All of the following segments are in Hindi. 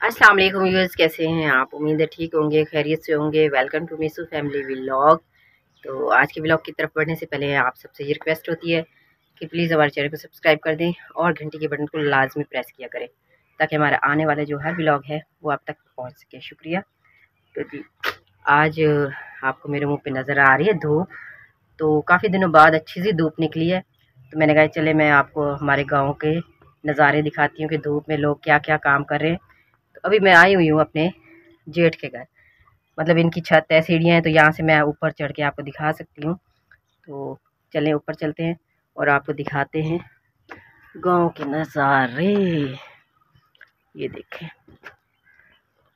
अस्सलाम वालेकुम व्यूअर्स कैसे हैं आप? उम्मीद है ठीक होंगे, खैरियत से होंगे। Welcome to Meesu family vlog तो आज के ब्लॉग की तरफ़ बढ़ने से पहले आप सबसे ये रिक्वेस्ट होती है कि प्लीज़ हमारे चैनल को सब्सक्राइब कर दें और घंटी के बटन को लाजमी प्रेस किया करें, ताकि हमारा आने वाला जो हर ब्लॉग है, वो आप तक पहुँच सके। शुक्रिया। तो जी, आज आपको मेरे मुँह पर नज़र आ रही है धूप। तो काफ़ी दिनों बाद अच्छी सी धूप निकली है। तो मैंने कहा, चले मैं आपको हमारे गाँव के नज़ारे दिखाती हूँ कि धूप में लोग क्या क्या काम कर रहे हैं। अभी मैं आई हुई हूँ अपने जेठ के घर। मतलब इनकी छत है, सीढ़ियाँ हैं तो यहाँ से मैं ऊपर चढ़ के आपको दिखा सकती हूँ। तो चलें, ऊपर चलते हैं और आपको दिखाते हैं गाँव के नज़ारे। ये देखें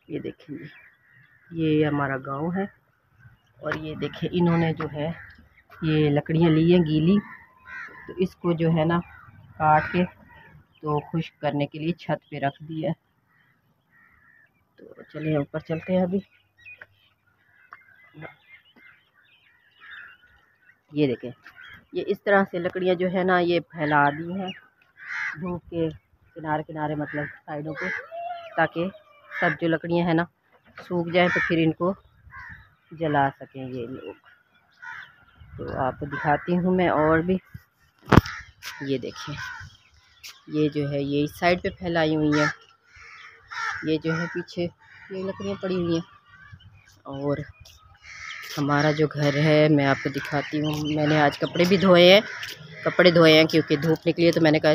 ये देखें ये हमारा गाँव है और ये देखें, इन्होंने जो है, ये लकड़ियाँ ली हैं गीली। तो इसको जो है ना, काट के तो खुश्क करने के लिए छत पे रख दिया है। तो चलिए ऊपर चलते हैं अभी। ये देखें, ये इस तरह से लकड़ियाँ जो है ना, ये फैला दी हैं धूप के किनारे किनारे मतलब साइडों पे, ताकि सब जो लकड़ियाँ हैं ना, सूख जाएँ तो फिर इनको जला सकें ये लोग। तो आपको दिखाती हूँ मैं और भी। ये देखें, ये जो है, ये इस साइड पे फैलाई हुई है। ये जो है पीछे ये लकड़ियाँ पड़ी हुई हैं। और हमारा जो घर है, मैं आपको दिखाती हूँ। मैंने आज कपड़े भी धोए हैं, कपड़े धोए हैं, क्योंकि धूप निकली है तो मैंने कहा,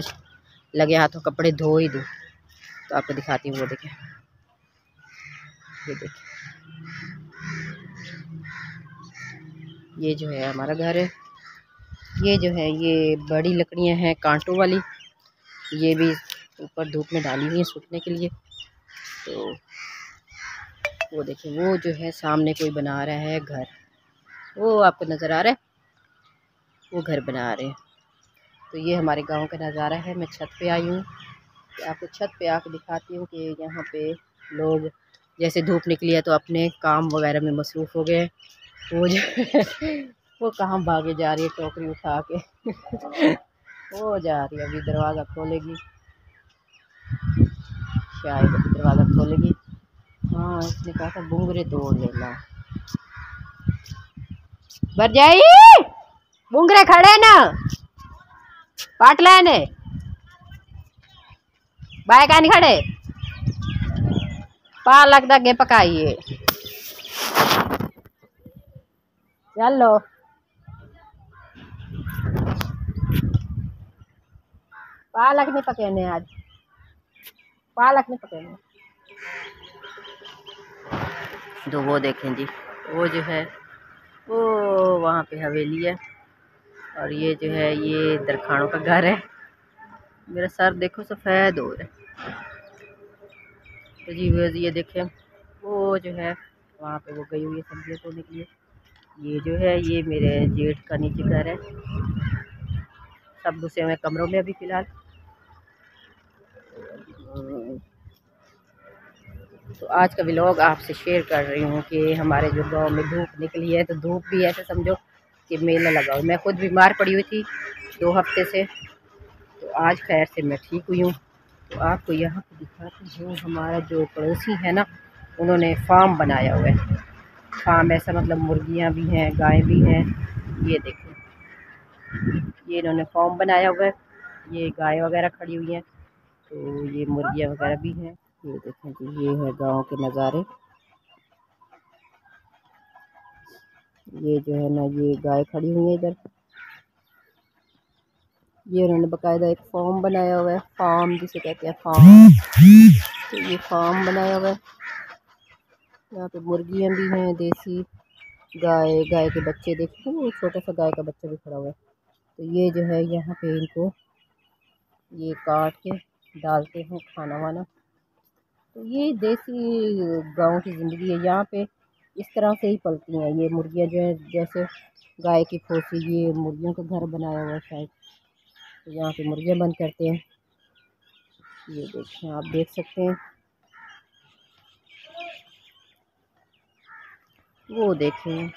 लगे हाथों कपड़े धो ही दूँ। तो आपको दिखाती हूँ, वो देखें। ये देखें। ये जो है हमारा घर है। ये जो है, ये बड़ी लकड़ियाँ हैं, कांटों वाली। ये भी ऊपर धूप में डाली हुई हैं सूखने के लिए। तो वो देखिए, वो जो है सामने कोई बना रहा है घर। वो आपको नज़र आ रहा है? वो घर बना रहे हैं। तो ये हमारे गाँव का नज़ारा है। मैं छत पे आई हूँ। आपको छत पे आके दिखाती हूँ कि यहाँ पे लोग जैसे धूप निकली है तो अपने काम वगैरह में मसरूफ़ हो गए। वो जो वो कहाँ भागे जा रही है टोकरी उठा के। वो जा रही है, अभी दरवाज़ा खोलेगी। शायद दरवाज़ा खोलेगी हाँ उसने कहा था, बुंगरे तोड़ लेना। बर जाई बुंगरे खड़े ना। पाट लेने बाय का नहीं खड़े। पा लगता गे पकाइए। चलो। पालक नहीं पकेने आज। पालक नहीं पकेंगे तो वो देखें जी, वो जो है, वो वहाँ पे हवेली है और ये जो है, ये दरखानों का घर है। मेरा सर देखो, सफ़ेद हो रहा है। तो जी ये देखें, वो जो है, वहाँ पे वो गई हुई है सब्ज़ियाँ तोड़ने के लिए। ये जो है, ये मेरे जेठ का नीचे घर है। सब घुसे हुए कमरों में अभी फ़िलहाल। तो आज का व्लॉग आपसे शेयर कर रही हूँ कि हमारे जो गाँव में धूप निकली है तो धूप भी ऐसे समझो कि मेला लगा हो। मैं खुद बीमार पड़ी हुई थी दो हफ़्ते से तो आज खैर से मैं ठीक हुई हूँ। तो आपको यहाँ पर दिखाती हूँ, हमारा जो पड़ोसी है ना, उन्होंने फार्म बनाया हुआ है। फार्म ऐसा मतलब मुर्गियाँ भी हैं, गायें भी हैं, ये देखो। ये इन्होंने फॉर्म बनाया हुआ है, ये गाय वगैरह खड़ी हुई हैं तो ये मुर्गियाँ वगैरह भी हैं। ये देखें जी ये है गाँव के नज़ारे। ये जो है ना, ये गाय खड़ी हुई है इधर। ये उन्होंने बकायदा एक फॉर्म बनाया हुआ है, फार्म जिसे कहते हैं फार्म। तो ये फार्म बनाया हुआ है। यहाँ पे मुर्गियाँ भी हैं, देसी गाय गाय के बच्चे देखते हैं छोटा सा गाय का बच्चा भी खड़ा हुआ है। तो ये जो है, यहाँ पे इनको ये काट के डालते हैं खाना वाना। तो ये देसी गाँव की ज़िंदगी है। यहाँ पे इस तरह से ही पलती हैं। ये मुर्गियाँ जो है, जैसे गाय की फोसी, ये मुर्गियों का घर बनाया हुआ है शायद। तो यहाँ पे मुर्गियाँ बंद करते हैं। ये देखें आप देख सकते हैं। वो देखें।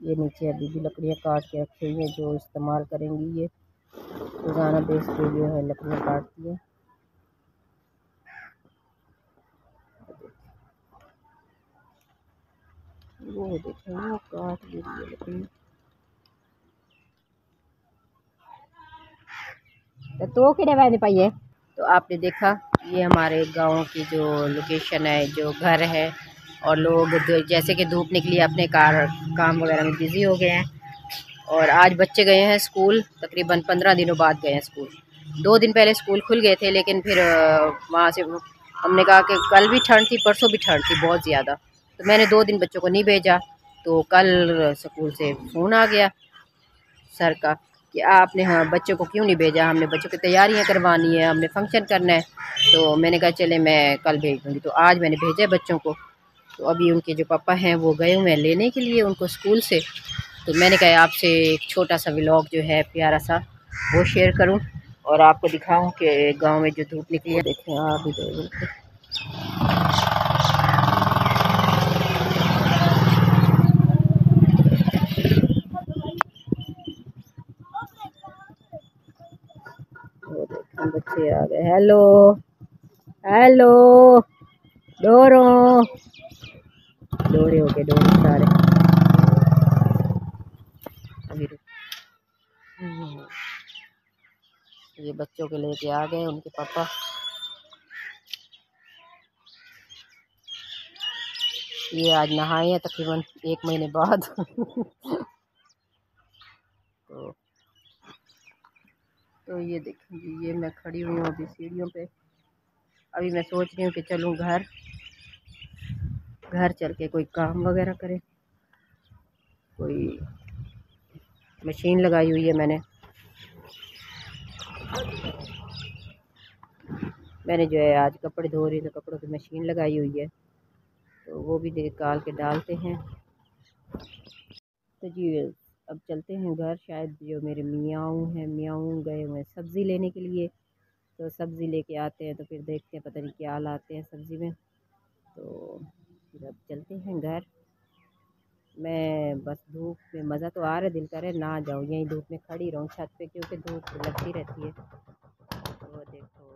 ये नीचे अभी भी लकड़ियाँ काट के रखी हुई हैं, जो इस्तेमाल करेंगी ये। रोज़ाना बेस पे जो है लकड़ियाँ काटती है। वो देखें, वो काट भी रही है लकड़ी तो किड़े वैसे पाइए तो आपने देखा, ये हमारे गाँव की जो लोकेशन है, जो घर है और लोग जैसे कि धूप निकली, अपने कार, काम वगैरह में बिज़ी हो गए हैं। और आज बच्चे गए हैं स्कूल, तकरीबन पंद्रह दिनों बाद गए हैं स्कूल। दो दिन पहले स्कूल खुल गए थे, लेकिन फिर वहाँ से हमने कहा कि कल भी ठंड थी, परसों भी ठंड थी बहुत ज़्यादा। तो मैंने दो दिन बच्चों को नहीं भेजा तो कल स्कूल से फ़ोन आ गया सर का कि आपने हाँ बच्चों को क्यों नहीं भेजा? हमने बच्चों की तैयारियाँ करवानी है, हमने फ़ंक्शन करना है। तो मैंने कहा, चले, मैं कल भेज दूँगी। तो आज मैंने भेजा बच्चों को। तो अभी उनके जो पापा हैं, वो गए हुए हैं लेने के लिए उनको स्कूल से। तो मैंने कहा आपसे एक छोटा सा व्लॉग जो है प्यारा सा वो शेयर करूँ और आपको दिखाऊँ कि गाँव में जो धूप निकली है, देखें आप बच्चे आ गए। हेलो हेलो, डोरो। डोरे हो गए, डोरे सारे। अभी हम्म। ये बच्चों के लेके आ गए, उनके पापा। ये आज नहाए हैं तकरीबन एक महीने बाद। तो तो ये देखें ये मैं खड़ी हुई हूँ अभी सीढ़ियों पे। अभी मैं सोच रही हूँ कि चलूँ घर। घर चल के कोई काम वगैरह करे। कोई मशीन लगाई हुई है मैंने। मैंने जो है आज कपड़े धो रही तो कपड़ों की मशीन लगाई हुई है। तो वो भी निकाल के डालते हैं। तो जी, अब चलते हैं घर। शायद जो मेरे मियाँ हैं मियाँ गए हुए सब्ज़ी लेने के लिए। तो सब्ज़ी लेके आते हैं तो फिर देखते हैं पता नहीं क्या लाते हैं सब्ज़ी में। तो फिर अब चलते हैं घर। मैं बस धूप में, मज़ा तो आ रहा है, दिल करे ना जाऊँ। यहीं धूप में खड़ी रहूँ, छत पे, क्योंकि धूप लगती रहती है। तो देखो